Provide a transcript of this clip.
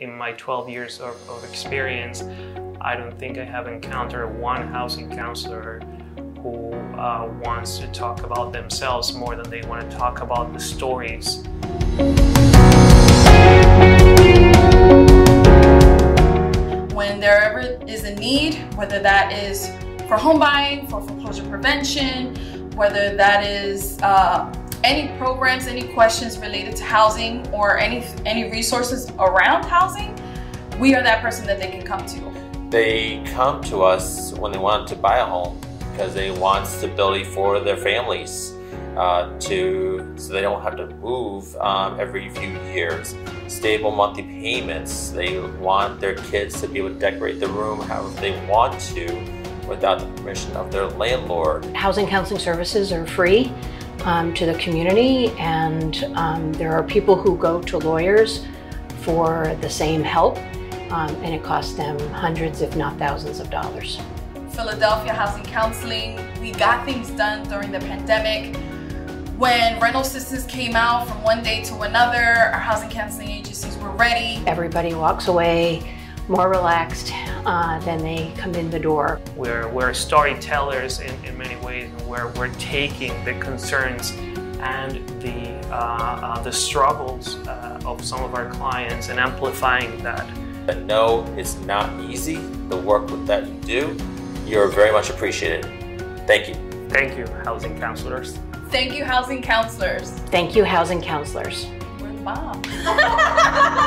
in my 12 years of, of experience, I don't think I have encountered one housing counselor who uh, wants to talk about themselves more than they want to talk about the stories. When there ever is a need, whether that is for home buying, for foreclosure prevention, whether that is uh, any programs, any questions related to housing or any, any resources around housing, we are that person that they can come to. They come to us when they want to buy a home because they want stability for their families uh, to so they don't have to move um, every few years. Stable monthly payments. They want their kids to be able to decorate the room however they want to without the permission of their landlord. Housing counseling services are free um, to the community, and um, there are people who go to lawyers for the same help, um, and it costs them hundreds, if not thousands, of dollars. Philadelphia Housing Counseling, we got things done during the pandemic. When rental assistance came out from one day to another, our housing counseling agencies were ready. Everybody walks away more relaxed uh, than they come in the door. We're, we're storytellers in, in many ways, where we're taking the concerns and the, uh, uh, the struggles uh, of some of our clients and amplifying that. But no, it's not easy. The work that you do, you're very much appreciated. Thank you. Thank you, housing counselors. Thank you, housing counselors. Thank you, housing counselors. We're the bomb.